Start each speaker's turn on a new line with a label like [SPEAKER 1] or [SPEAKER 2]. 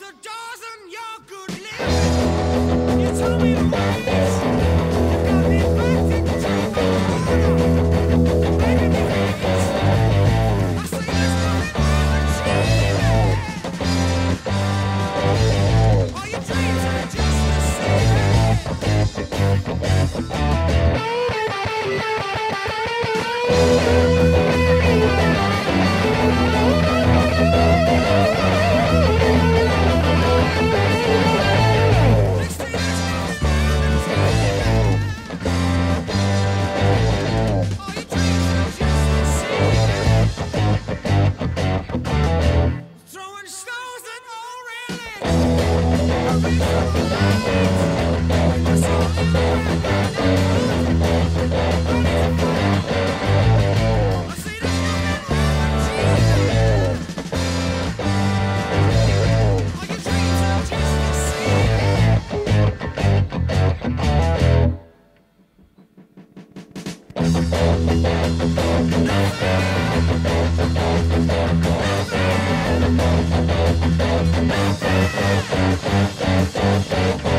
[SPEAKER 1] the doors all the same.